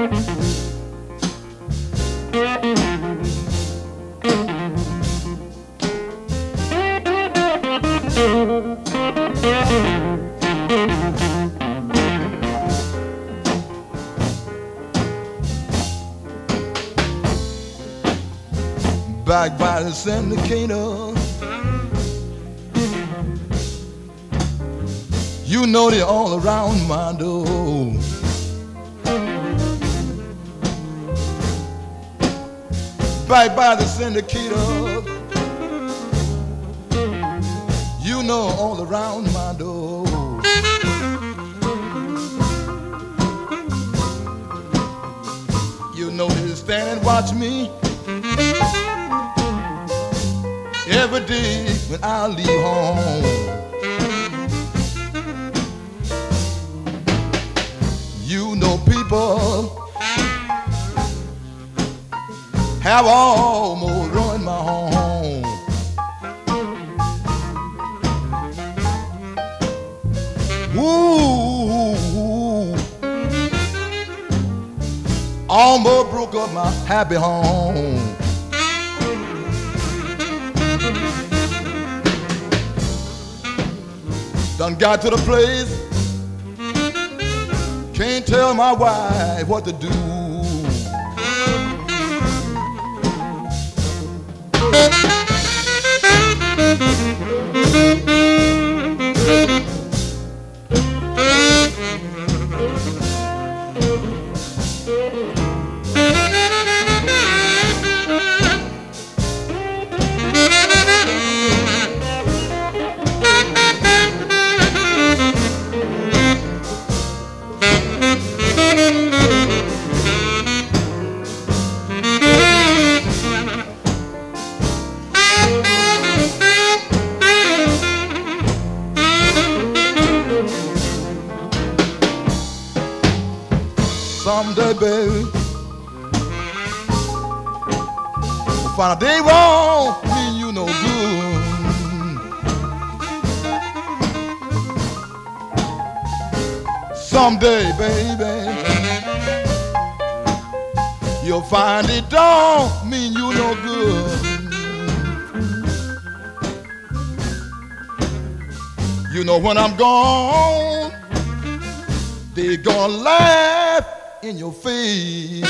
Back backbiters and Decatur. You know they're all around my door. Back by the syndicator. You know all around my door. You know they stand and watch me every day when I leave home. You know people have almost ruined my home. Ooh, almost broke up my happy home. Done got to the place, can't tell my wife what to do. Someday, baby, we'll find they won't mean you no good. Someday, baby, you'll find it don't mean you no good. You know when I'm gone, they gonna laugh in your face.